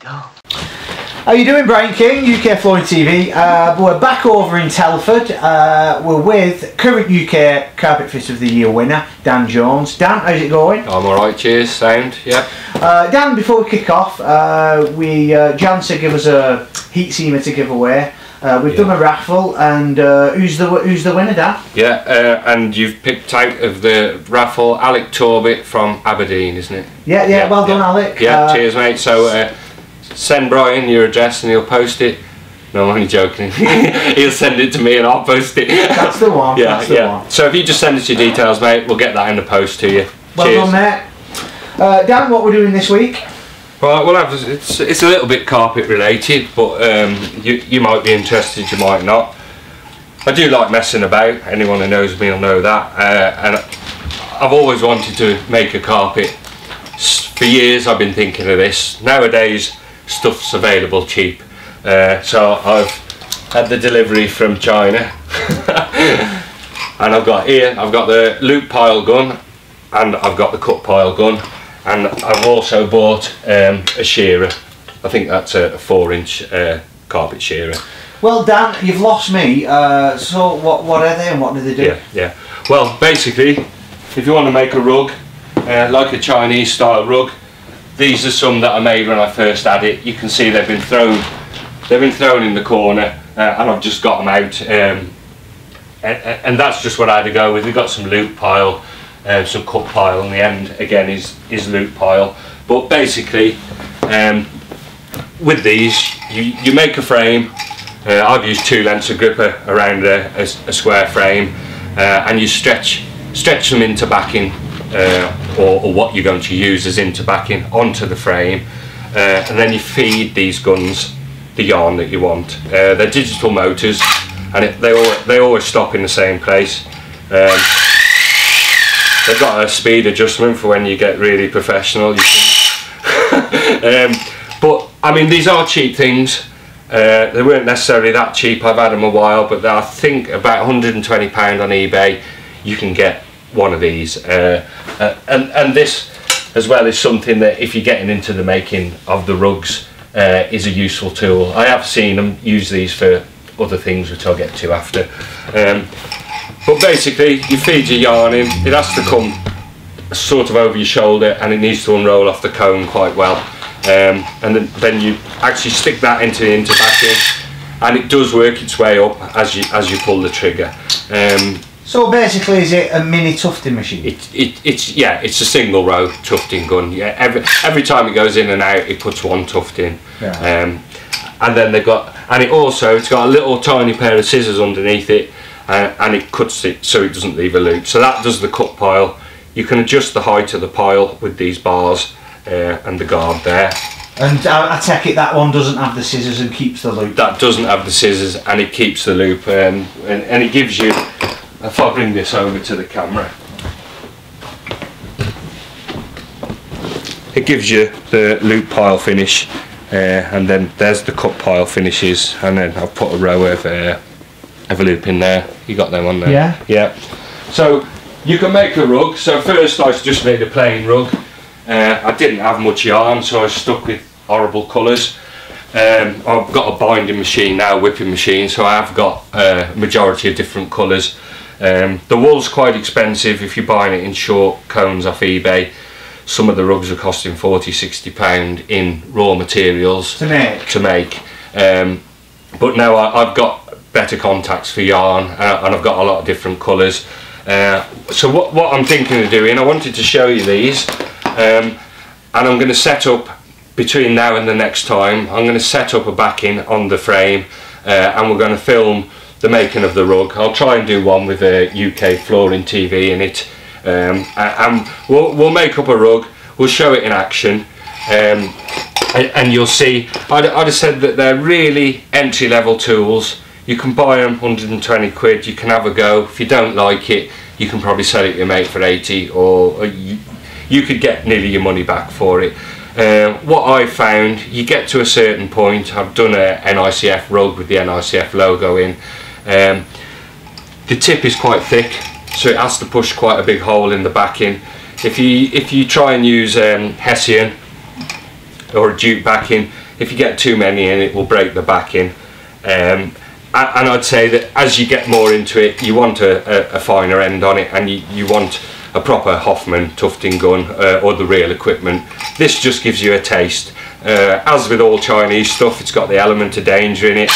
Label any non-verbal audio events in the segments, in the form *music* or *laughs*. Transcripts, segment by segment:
Go. How you doing, Brian King, UK Flooring TV? Uh, we're back over in Telford. Uh, we're with current UK Carpet Fitter of the Year winner, Dan Jones. Dan, how's it going? I'm alright, cheers, sound, yeah. Uh, Dan, before we kick off, uh, we uh, Jan said give us a heat seamer to give away. Uh, we've Yeah. done a raffle, and uh, who's the who's the winner, Dan? Yeah, uh, and you've picked out of the raffle Alec Torbit from Aberdeen, isn't it? Yeah, yeah, well done, Alec. Yeah, Uh, cheers, mate. So uh, send Brian your address and he'll post it. No, I'm only joking. *laughs* he'll send it to me and I'll post it. That's the one. yeah, that's the yeah. one. So if you just send us your details, mate, we'll get that in the post to you. Well cheers. done, mate. Uh, Dan, what we're doing this week? Well, we'll have it's it's a little bit carpet related, but um, you you might be interested, you might not. I do like messing about. Anyone who knows me will know that, uh, and I've always wanted to make a carpet. For years, I've been thinking of this. Nowadays, stuff's available cheap, uh, so I've had the delivery from China, *laughs* and I've got here. I've got the loop pile gun, and I've got the cut pile gun and I've also bought um, a shearer. I think that's a, a four inch uh, carpet shearer. Well, Dan, you've lost me. Uh, so what what are they and what do they do? Yeah, yeah. Well, basically, if you want to make a rug, uh, like a Chinese style rug, these are some that I made when I first had it. You can see they've been thrown, they've been thrown in the corner, uh, and I've just got them out. Um, and, and that's just what I had to go with. We've got some loop pile, uh, some cut pile, and the end again is is loop pile. But basically, um, with these, you, you make a frame. Uh, I've used two lengths of gripper around a, a, a square frame, uh, and you stretch stretch them into backing, uh, or, or what you're going to use as interbacking onto the frame, uh, and then you feed these guns the yarn that you want. Uh, they're digital motors, and it, they all they always stop in the same place. Um, they've got a speed adjustment for when you get really professional. *laughs* Um, but I mean, these are cheap things. Uh, they weren't necessarily that cheap. I've had them a while, but I think about 120 pound on eBay, you can get one of these. Uh, uh, and and this, as well, is something that if you're getting into the making of the rugs, uh, is a useful tool. I have seen them use these for other things, which I'll get to after. Um, but basically, you feed your yarn in. It has to come sort of over your shoulder and it needs to unroll off the cone quite well um, and then, then you actually stick that into the interbacking and it does work its way up as you as you pull the trigger um, So basically, is it a mini tufting machine? it, it, it's yeah it's a single row tufting gun yeah every every time it goes in and out it puts one tuft in Yeah. um, and then they've got and it also it's got a little tiny pair of scissors underneath it uh, and it cuts it so it doesn't leave a loop so that does the cut pile you can adjust the height of the pile with these bars uh, and the guard there And I, I take it that one doesn't have the scissors and keeps the loop. that doesn't have the scissors and it keeps the loop um, and, and it gives you if I bring this over to the camera it gives you the loop pile finish uh, and then there's the cut pile finishes and then I've put a row of, uh, of a loop in there. You got them on there? Yeah. yeah. So you can make a rug. So first I just made a plain rug. Uh, I didn't have much yarn so I stuck with horrible colours. Um, I've got a binding machine now, whipping machine, so I have got a majority of different colours. Um, the wool's quite expensive if you're buying it in short cones off eBay. Some of the rugs are costing 40 60 pound in raw materials To make. to make. Um, but now I, I've got better contacts for yarn uh, and I've got a lot of different colours. Uh, so what, what I'm thinking of doing, I wanted to show you these um, and I'm going to set up between now and the next time I'm going to set up a backing on the frame uh, and we're going to film the making of the rug. I'll try and do one with a UK flooring TV in it. Um, and we'll, we'll make up a rug. We'll show it in action. Um, and, you'll see I'd, I'd have said that they're really entry level tools. You can buy them 120 quid. You can have a go. If you don't like it you can probably sell it to your mate for 80 or, or you, you could get nearly your money back for it. Uh, what I found you get to a certain point. I've done a NICF rug with the NICF logo in um, the tip is quite thick so it has to push quite a big hole in the backing. If you if you try and use um, Hessian or a jute backing if you get too many in it will break the backing. Um, and I'd say that as you get more into it you want a, a, a finer end on it and you, you want a proper Hoffman tufting gun uh, or the real equipment. This just gives you a taste. Uh, as with all Chinese stuff it's got the element of danger in it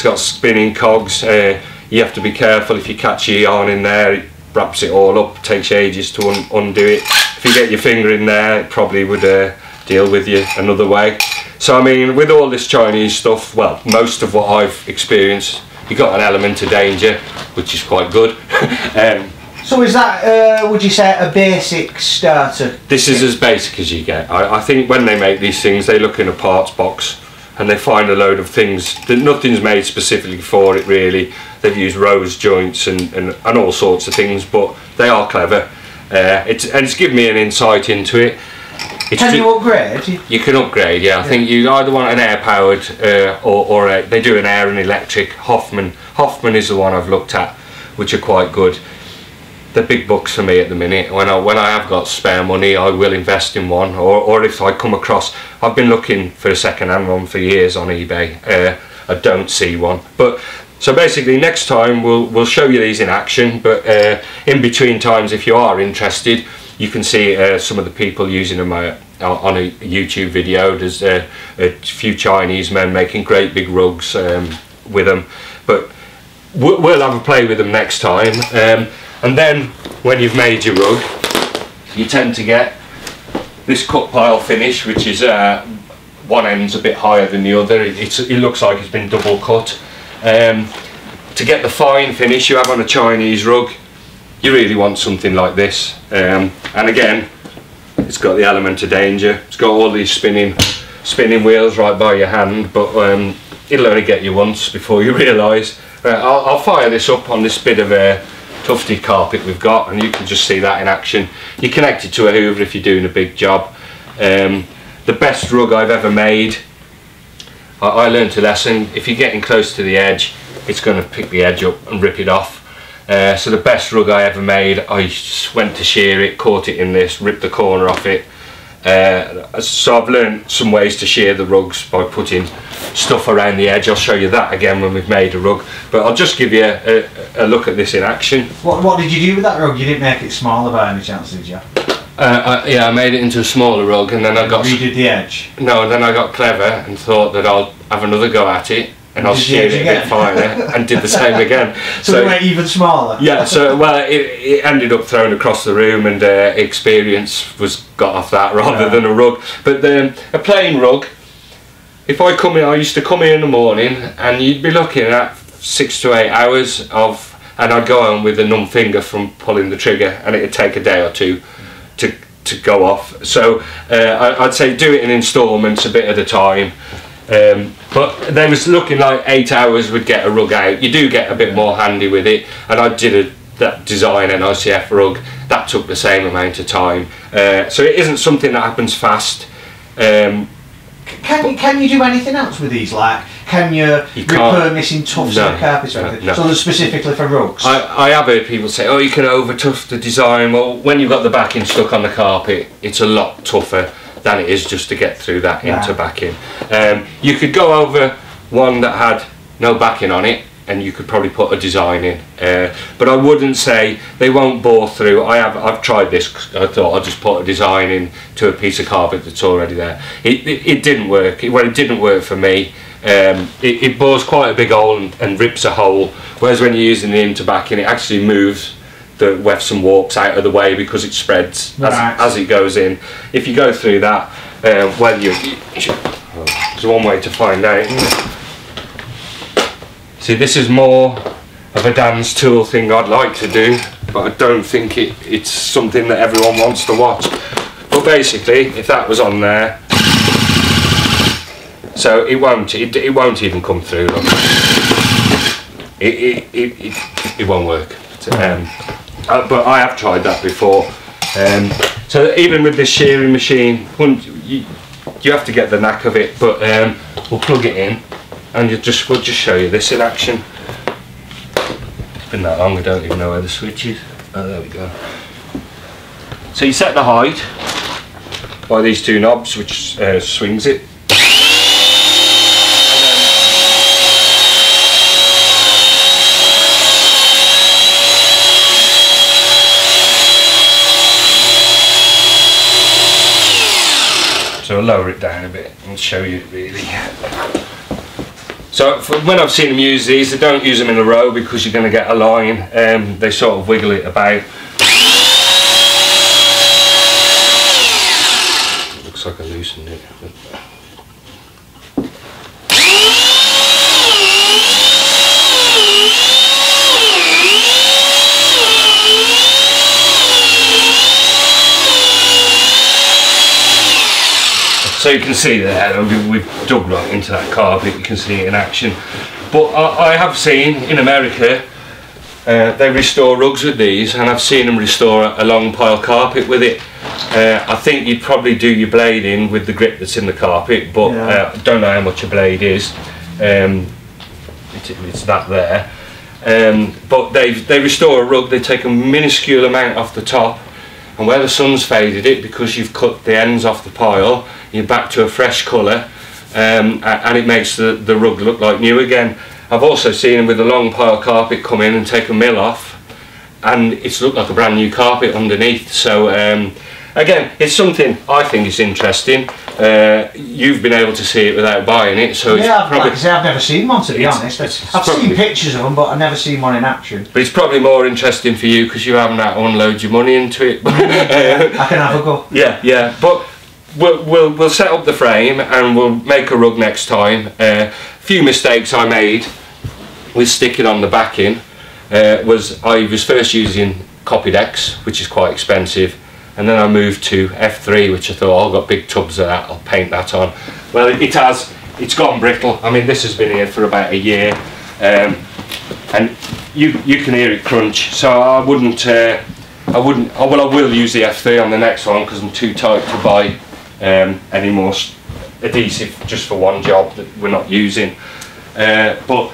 it's got spinning cogs uh, you have to be careful. If you catch your yarn in there it wraps it all up takes ages to un- undo it. If you get your finger in there it probably would uh, deal with you another way. So I mean with all this Chinese stuff well most of what I've experienced you've got an element of danger which is quite good. *laughs* Um, So is that, uh, would you say, a basic starter? this is as basic as you get. I, I think when they make these things they look in a parts box and they find a load of things that nothing's made specifically for it really they've used rose joints and, and, and all sorts of things but they are clever uh, it's, and it's given me an insight into it it's Can you upgrade? You- can upgrade, yeah. I think you either want an air powered uh, or, or a, they do an air and electric. Hoffman Hoffman is the one I've looked at, which are quite good. They're big bucks for me at the minute. When I when I have got spare money, I will invest in one. Or, or if I come across, I've been looking for a second hand one for years on eBay. Uh, I don't see one, but. So basically, next time we'll we'll show you these in action. But uh, in between times, if you are interested, you can see uh, some of the people using them uh, on a YouTube video. There's uh, a few Chinese men making great big rugs um, with them, but we'll, we'll have a play with them next time. Um, and then when you've made your rug, you tend to get this cut pile finish, which is uh, one end's a bit higher than the other. It, it's, it looks like it's been double cut. Um, to get the fine finish you have on a Chinese rug, you really want something like this. Um, and again, it's got the element of danger. It's got all these spinning, spinning wheels right by your hand, but um, it'll only get you once before you *laughs* realise. Uh, I'll, I'll fire this up on this bit of a tufty carpet we've got, and you can just see that in action. You connect it to a Hoover if you're doing a big job. Um, the best rug I've ever made. I, I learned a lesson. If you're getting close to the edge, it's going to pick the edge up and rip it off. Uh, so the best rug I ever made, I went to shear it, caught it in this, ripped the corner off it. Uh, so I've learned some ways to shear the rugs by putting stuff around the edge. I'll show you that again when we've made a rug. But I'll just give you a, a, a look at this in action. What, what did you do with that rug? You didn't make it smaller by any chance, did you? Uh, I, yeah, I made it into a smaller rug, and then I got You Redid the edge. no, and then I got clever and thought that I'll have another go at it, and I'll shear it a bit finer, and did the same again. *laughs* So, it went even smaller. yeah, so well, it, it ended up thrown across the room, and uh, experience was got off that rather Yeah. than a rug. But then a plain rug. If I come in, I used to come in in the morning, and you'd be looking at six to eight hours of, and I'd go home with a numb finger from pulling the trigger, and it'd take a day or two to to go off. So uh, I, I'd say do it in instalments, a bit at a time. Um, but they was looking like eight hours would get a rug out. You do get a bit more handy with it, and I did a, that design an ICF rug. That took the same amount of time. Uh, so it isn't something that happens fast. Um, Can you, can you do anything else with these? Like, can you, You repair missing tufts No, in the carpets or no, anything? no. So they're specifically for rugs? I, I have heard people say, oh, you can over tough the design. Well, when you've got the backing stuck on the carpet, it's a lot tougher than it is just to get through that Yeah. interbacking. Um, you could go over one that had no backing on it, and you could probably put a design in. Uh, but I wouldn't say they won't bore through. I have I've tried this. I thought I'd just put a design in to a piece of carpet that's already there. It, it, it didn't work. It, well, it didn't work for me. Um, it, it bores quite a big hole and, and rips a hole. Whereas when you're using the interbacking, it actually moves the wefts and warps out of the way because it spreads Right. as, as it goes in. If you go through that, uh, well, you, there's one way to find out. See, this is more of a dance tool thing I'd like to do, but I don't think it, it's something that everyone wants to watch. But basically, if that was on there, so it won't, it, it won't even come through. It, it, it, it, it won't work. Um, uh, but I have tried that before. Um, so even with this shearing machine, you, you have to get the knack of it. But um, we'll plug it in, and you just we'll just show you this in action. It's been that long, I don't even know where the switch is. Oh, there we go. So you set the height by these two knobs, which uh, swings it. So I'll lower it down a bit and show you really. So when I've seen them use these, they don't use them in a row because you're going to get a line. Um, they sort of wiggle it about. Looks like I loosened it. So you can see there, we've dug right into that carpet, you can see it in action. But I, I have seen in America, uh, they restore rugs with these, and I've seen them restore a, long pile carpet with it. Uh, I think you'd probably do your blade in with the grip that's in the carpet, but Yeah. uh, I don't know how much a blade is. Um, it, it's that there. Um, but they they restore a rug, they take a minuscule amount off the top, and where the sun's faded it, because you've cut the ends off the pile, you're back to a fresh colour, um, and it makes the, the rug look like new again. I've also seen them with a long pile carpet come in and take a mill off, and it's looked like a brand new carpet underneath. So um, again, it's something I think is interesting. Uh, you've been able to see it without buying it, so it's yeah, I've, probably like I say, I've never seen one to be honest. I've probably- seen pictures of them, but I've never seen one in action. But it's probably more interesting for you because you haven't had to unload your money into it. *laughs* I can have a go. *laughs* yeah, yeah. But we'll, we'll, we'll set up the frame and we'll make a rug next time. A uh, few mistakes I made with sticking on the backing uh, was I was first using Copydex, which is quite expensive. And then I moved to F3, which I thought, oh, I've got big tubs of that, I'll paint that on. Well, it, has, it's gone brittle. I mean, this has been here for about a year. Um, and you you can hear it crunch. So I wouldn't uh, I wouldn't oh, well I will use the F3 on the next one because I'm too tight to buy um, any more adhesive just for one job that we're not using. Uh, but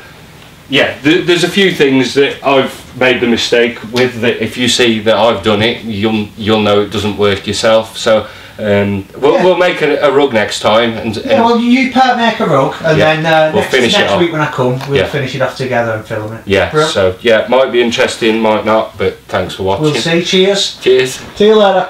yeah, th- there's a few things that I've made the mistake with that if you see that I've done it, you'll you'll know it doesn't work yourself. So um, we'll, Yeah. we'll make a, a rug next time and, Yeah, well, you part make a rug, and Yeah, then uh, we'll next, finish next week when I come, we'll Yeah. finish it off together and film it. yeah, so yeah, might be interesting, might not, but thanks for watching. We'll see. Cheers. Cheers. See you later.